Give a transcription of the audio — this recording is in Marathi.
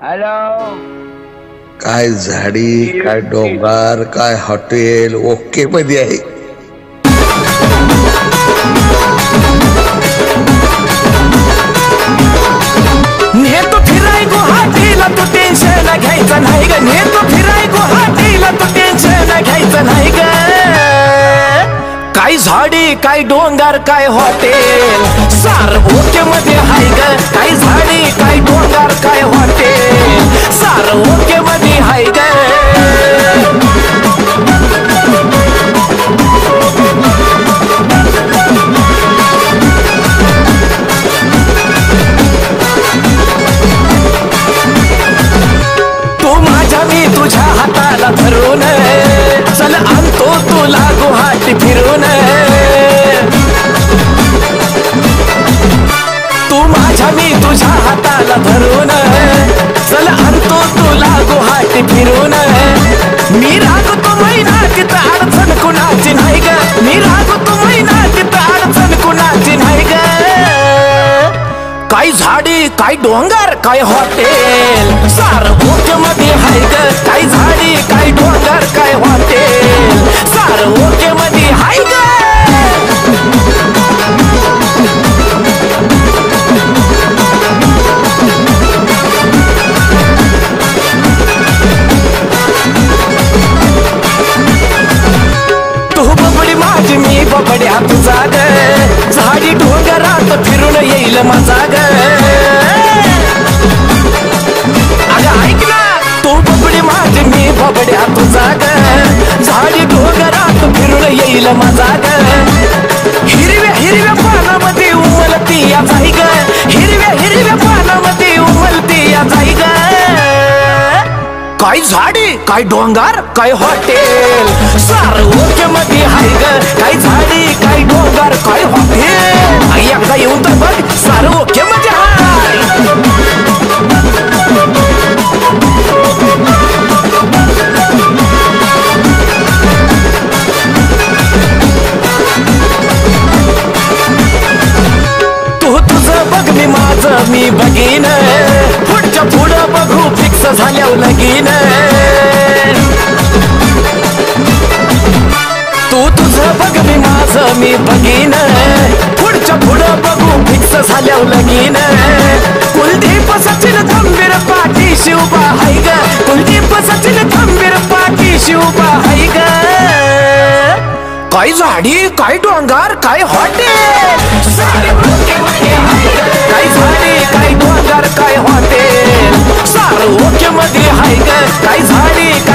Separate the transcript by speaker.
Speaker 1: हॅलो
Speaker 2: काय झाडी काय डोंगर काय हॉटेल ओके मध्ये आहे.
Speaker 3: नेतो फिराय गुवाहाटीला तू टेन्शन घ्यायचं नाही ग. नेतो फिराय गुवाहाटीला तू टेन्शन घ्यायचं नाही ग. काय झाडी काय डोंगर काय हॉटेल? सार फिरून तू माझ्या मी तुझ्या हाताला धरून चल आणतो तुला गुहाटी फिरून मी रागतो महिना तिथं अडचण कुणाची नाही ग. मी रागतो महिना तिथं अडचण कुणाची नाही ग. काय झाडी काय डोंगर काय हॉटेल? काय झाडे काय डोंगर काय हॉटेल? सारमध्ये हाय ग काय झाडे काय डोंगर काय हॉटेल? आई एकदा येऊन तर बघ सारमध्ये तू तुझं बघ मी माझं मी बघीन. झाल्या झाल्यावर लगीन. तू तुझं बघ मी माझं मी बघीन. पुढच्या पुढं बघू फिक्स झाल्या लगीन. कुलदीप सचिन खंबीर पाठी शिवबा हाय ग. कुलदीप सचिन खंबीर पाठी शिवबा हाय ग. काय झाडी काय डोंगर काय हॉटेल? हाय काय झाली?